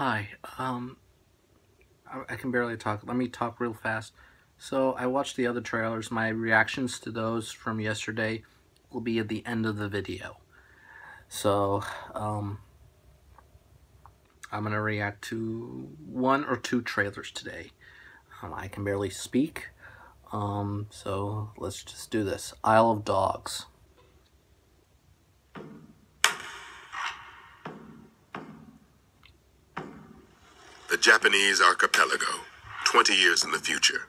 Hi. Um, I, I can barely talk. Let me talk real fast. So I watched the other trailers. My reactions to those from yesterday will be at the end of the video. So, um, I'm going to react to one or two trailers today. Um, I can barely speak. Um, so let's just do this. Isle of Dogs. The Japanese archipelago, 20 years in the future.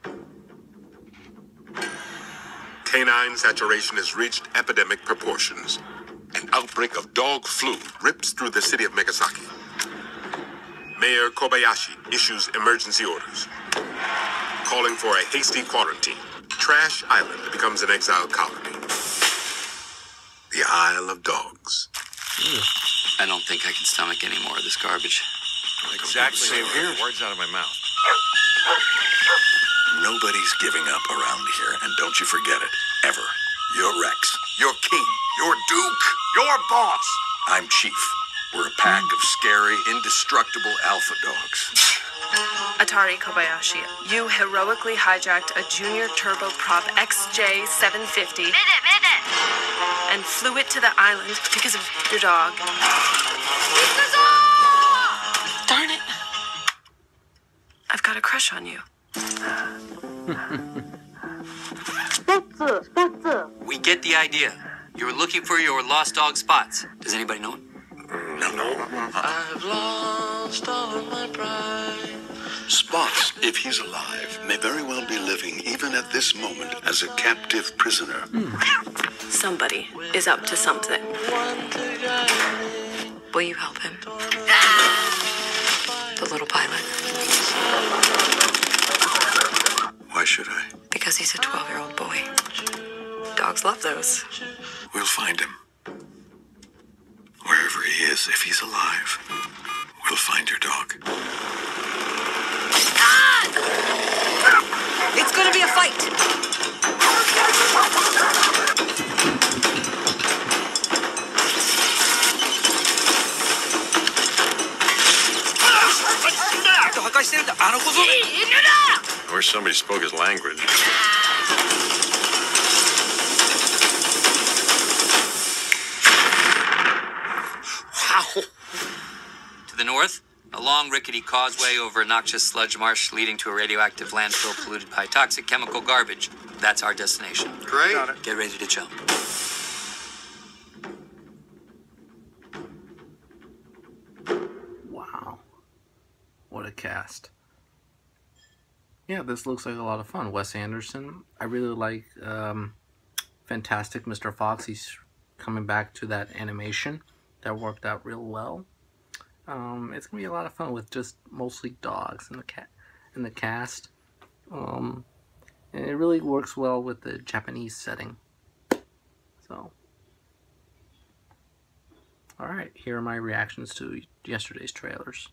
Canine saturation has reached epidemic proportions. An outbreak of dog flu rips through the city of Megasaki. Mayor Kobayashi issues emergency orders, calling for a hasty quarantine. Trash Island becomes an exile colony. The Isle of Dogs. Hmm. I don't think I can stomach any more of this garbage. Exactly. Same here. Words out of my mouth. Nobody's giving up around here, and don't you forget it. Ever. You're Rex. You're King. You're Duke. You're Boss. I'm Chief. We're a pack of scary, indestructible alpha dogs. Atari Kobayashi, you heroically hijacked a Junior Turbo Prop XJ750 and flew it to the island because of your dog. I've got a crush on you. We get the idea. You were looking for your lost dog spots. Does anybody know him? No, no. I've lost all of my pride. Spots, if he's alive, may very well be living even at this moment as a captive prisoner. Somebody is up to something. One to guide me. Will you help him? Dogs love those. We'll find him. Wherever he is, if he's alive, we'll find your dog. Ah! It's gonna be a fight. I wish somebody spoke his language. Ah! Wow! To the north, a long rickety causeway over a noxious sludge marsh leading to a radioactive landfill polluted by toxic chemical garbage. That's our destination. Great. Get ready to jump. Wow. What a cast. Yeah, this looks like a lot of fun. Wes Anderson. I really like um, Fantastic Mr. Fox. He's coming back to that animation. That worked out real well. Um, it's gonna be a lot of fun with just mostly dogs in the cat in the cast. Um, and it really works well with the Japanese setting. So, all right, here are my reactions to yesterday's trailers.